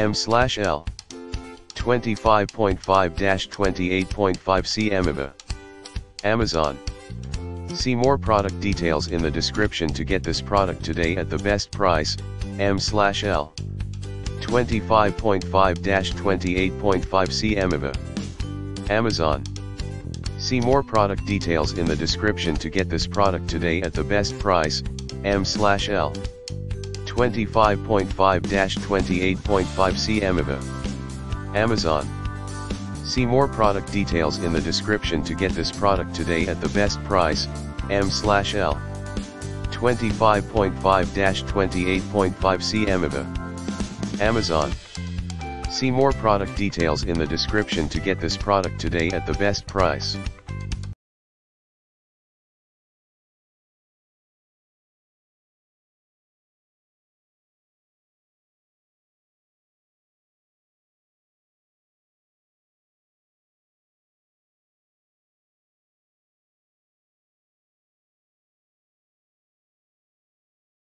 M slash L. 25.5-28.5 C Amiba. Amazon. See more product details in the description to get this product today at the best price, M slash L. 25.5-28.5 C Amiba. Amazon. See more product details in the description to get this product today at the best price, M slash L. 25.5-28.5 cm Amiba. Amazon. See more product details in the description to get this product today at the best price, M slash L. 25.5-28.5 cm Amiba. Amazon. See more product details in the description to get this product today at the best price.